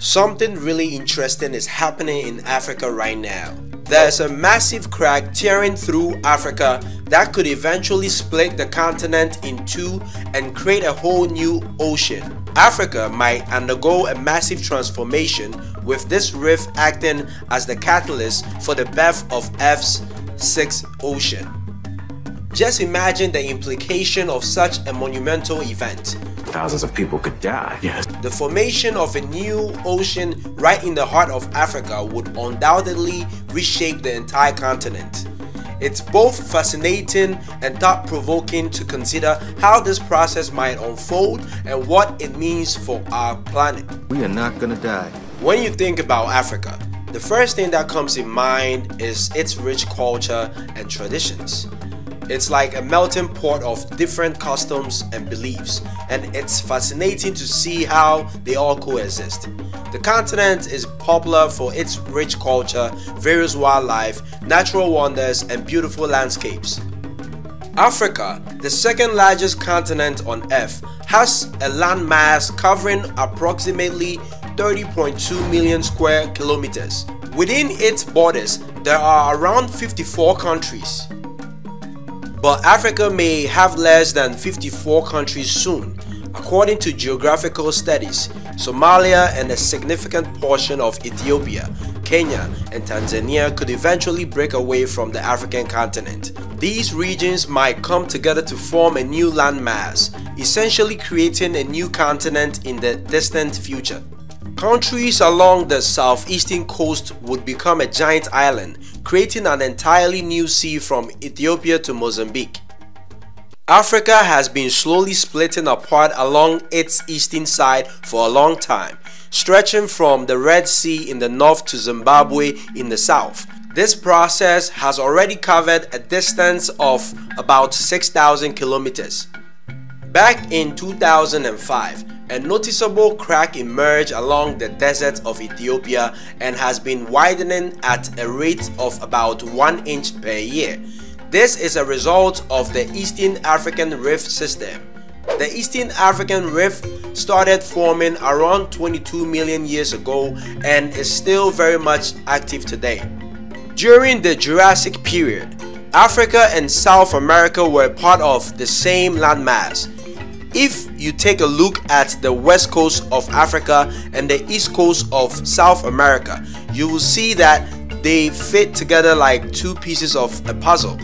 Something really interesting is happening in Africa right now. There's a massive crack tearing through Africa that could eventually split the continent in two and create a whole new ocean. Africa might undergo a massive transformation with this rift acting as the catalyst for the birth of Earth's sixth ocean. Just imagine the implication of such a monumental event. Thousands of people could die. Yes. The formation of a new ocean right in the heart of Africa would undoubtedly reshape the entire continent. It's both fascinating and thought provoking to consider how this process might unfold and what it means for our planet. We are not gonna die. When you think about Africa, the first thing that comes in mind is its rich culture and traditions. It's like a melting pot of different customs and beliefs, and it's fascinating to see how they all coexist. The continent is popular for its rich culture, various wildlife, natural wonders, and beautiful landscapes. Africa, the second largest continent on Earth, has a landmass covering approximately 30.2 million square kilometers. Within its borders, there are around 54 countries. But Africa may have less than 54 countries soon. According to geographical studies, Somalia and a significant portion of Ethiopia, Kenya, and Tanzania could eventually break away from the African continent. These regions might come together to form a new landmass, essentially creating a new continent in the distant future. Countries along the southeastern coast would become a giant island, creating an entirely new sea from Ethiopia to Mozambique. Africa has been slowly splitting apart along its eastern side for a long time, stretching from the Red Sea in the north to Zimbabwe in the south. This process has already covered a distance of about 6,000 kilometers. Back in 2005, a noticeable crack emerged along the desert of Ethiopia and has been widening at a rate of about 1 inch per year. This is a result of the Eastern African Rift system. The Eastern African Rift started forming around 22 million years ago and is still very much active today. During the Jurassic period, Africa and South America were part of the same landmass if you take a look at the west coast of Africa and the east coast of South America, you will see that they fit together like two pieces of a puzzle.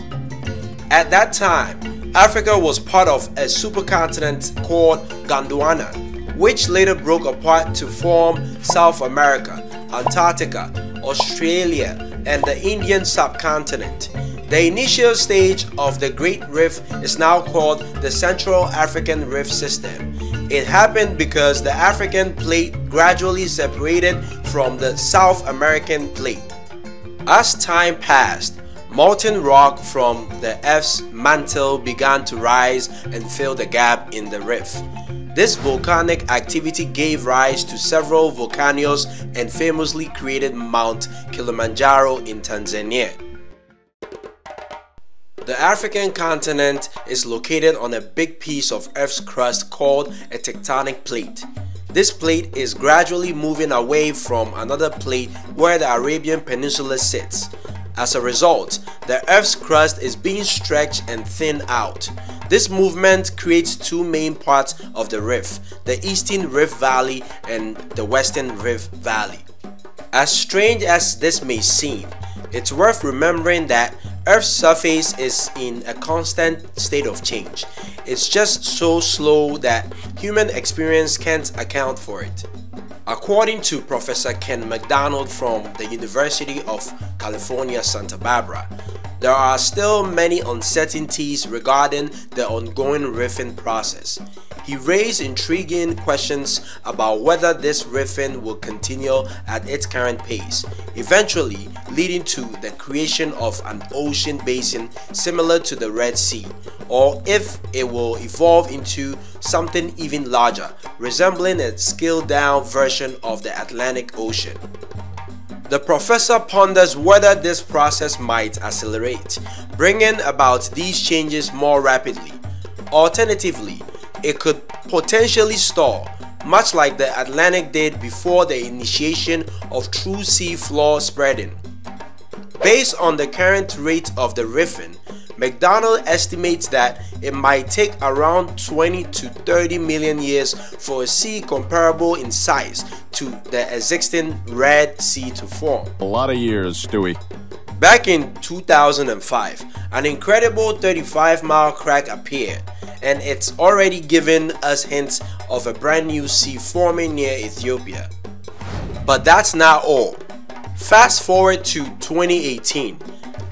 At that time, Africa was part of a supercontinent called Gondwana, which later broke apart to form South America, Antarctica, Australia, and the Indian subcontinent. The initial stage of the Great Rift is now called the Central African Rift System. It happened because the African plate gradually separated from the South American plate. As time passed, molten rock from the Earth's mantle began to rise and fill the gap in the rift. This volcanic activity gave rise to several volcanoes and famously created Mount Kilimanjaro in Tanzania. The African continent is located on a big piece of Earth's crust called a tectonic plate. This plate is gradually moving away from another plate where the Arabian Peninsula sits. As a result, the Earth's crust is being stretched and thinned out. This movement creates two main parts of the rift, the Eastern Rift Valley and the Western Rift Valley. As strange as this may seem, it's worth remembering that Earth's surface is in a constant state of change. It's just so slow that human experience can't account for it. According to Professor Ken McDonald from the University of California, Santa Barbara, there are still many uncertainties regarding the ongoing rifting process. He raised intriguing questions about whether this rifting will continue at its current pace, eventually leading to the creation of an ocean basin similar to the Red Sea, or if it will evolve into something even larger, resembling a scaled down version of the Atlantic Ocean. The professor ponders whether this process might accelerate, bringing about these changes more rapidly. Alternatively, it could potentially stall, much like the Atlantic did before the initiation of true sea floor spreading. Based on the current rate of the rifting, McDonald estimates that it might take around 20 to 30 million years for a sea comparable in size to the existing Red Sea to form. A lot of years, Stewie. Back in 2005, an incredible 35 mile crack appeared, and it's already given us hints of a brand new sea forming near Ethiopia. But that's not all. Fast forward to 2018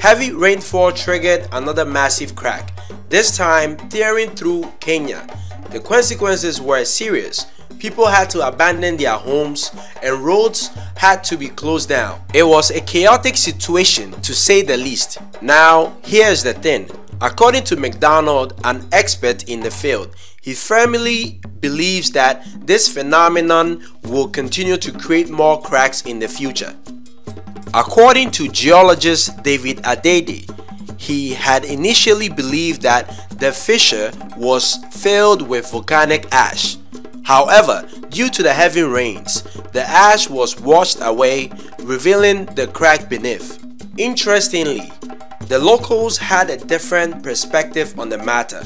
Heavy rainfall triggered another massive crack, this time tearing through Kenya. The consequences were serious. People had to abandon their homes and roads had to be closed down. It was a chaotic situation to say the least. Now, here's the thing. According to McDonald, an expert in the field, he firmly believes that this phenomenon will continue to create more cracks in the future. According to geologist David Adede, he had initially believed that the fissure was filled with volcanic ash. However, due to the heavy rains, the ash was washed away, revealing the crack beneath. Interestingly, the locals had a different perspective on the matter.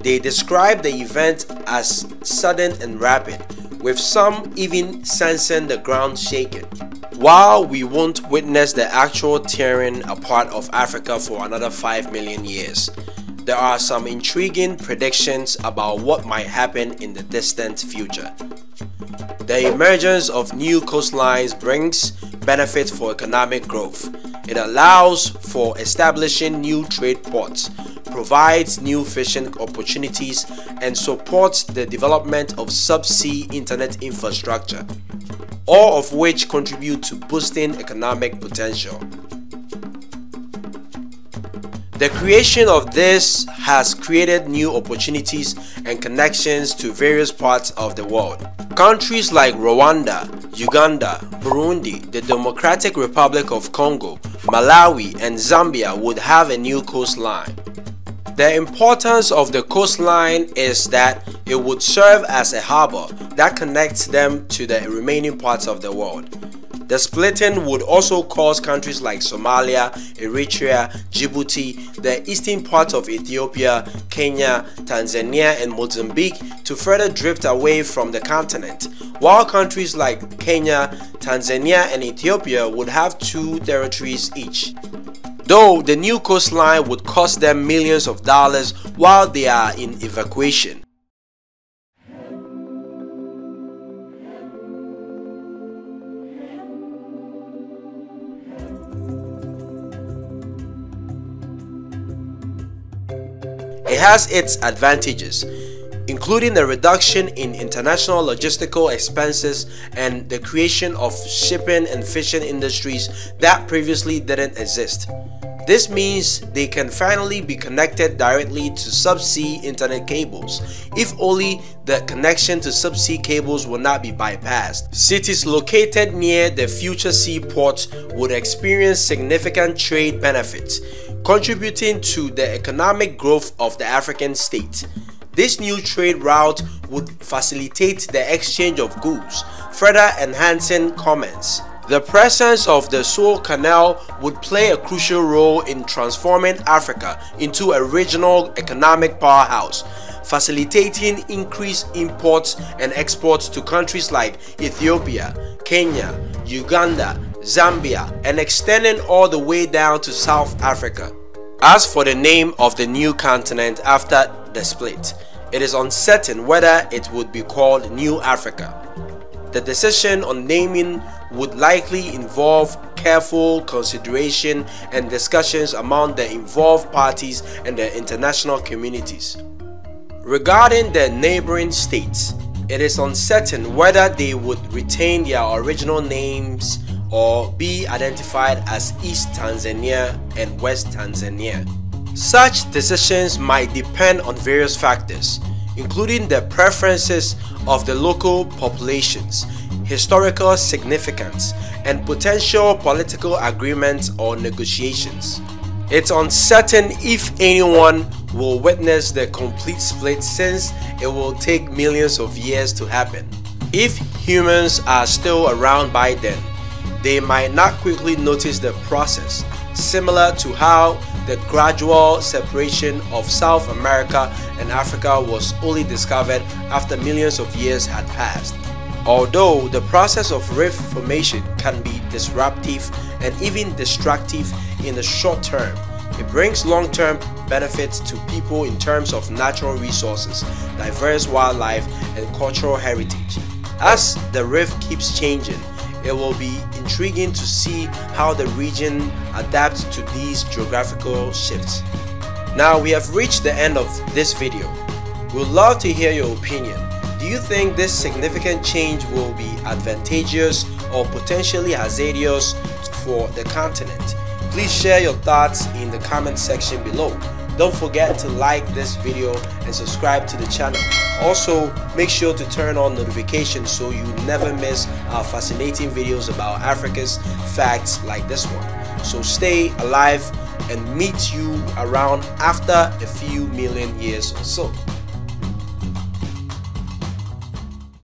They described the event as sudden and rapid, with some even sensing the ground shaking. While we won't witness the actual tearing apart of Africa for another 5 million years, there are some intriguing predictions about what might happen in the distant future. The emergence of new coastlines brings benefits for economic growth. It allows for establishing new trade ports, provides new fishing opportunities, and supports the development of subsea internet infrastructure all of which contribute to boosting economic potential. The creation of this has created new opportunities and connections to various parts of the world. Countries like Rwanda, Uganda, Burundi, the Democratic Republic of Congo, Malawi, and Zambia would have a new coastline. The importance of the coastline is that it would serve as a harbor that connects them to the remaining parts of the world. The splitting would also cause countries like Somalia, Eritrea, Djibouti, the eastern part of Ethiopia, Kenya, Tanzania, and Mozambique to further drift away from the continent, while countries like Kenya, Tanzania, and Ethiopia would have two territories each though the new coastline would cost them millions of dollars while they are in evacuation. It has its advantages, including the reduction in international logistical expenses and the creation of shipping and fishing industries that previously didn't exist. This means they can finally be connected directly to subsea internet cables, if only the connection to subsea cables will not be bypassed. Cities located near the future seaports would experience significant trade benefits, contributing to the economic growth of the African state. This new trade route would facilitate the exchange of goods, further enhancing commerce. The presence of the Suez Canal would play a crucial role in transforming Africa into a regional economic powerhouse, facilitating increased imports and exports to countries like Ethiopia, Kenya, Uganda, Zambia, and extending all the way down to South Africa. As for the name of the new continent after the split, it is uncertain whether it would be called New Africa. The decision on naming would likely involve careful consideration and discussions among the involved parties and the international communities. Regarding the neighboring states, it is uncertain whether they would retain their original names or be identified as East Tanzania and West Tanzania. Such decisions might depend on various factors, including the preferences of the local populations historical significance, and potential political agreements or negotiations. It's uncertain if anyone will witness the complete split since it will take millions of years to happen. If humans are still around by then, they might not quickly notice the process, similar to how the gradual separation of South America and Africa was only discovered after millions of years had passed. Although the process of rift formation can be disruptive and even destructive in the short term, it brings long term benefits to people in terms of natural resources, diverse wildlife, and cultural heritage. As the rift keeps changing, it will be intriguing to see how the region adapts to these geographical shifts. Now we have reached the end of this video. We'd love to hear your opinion. Do you think this significant change will be advantageous or potentially hazardous for the continent? Please share your thoughts in the comment section below. Don't forget to like this video and subscribe to the channel. Also, make sure to turn on notifications so you never miss our fascinating videos about Africa's facts like this one. So stay alive and meet you around after a few million years or so.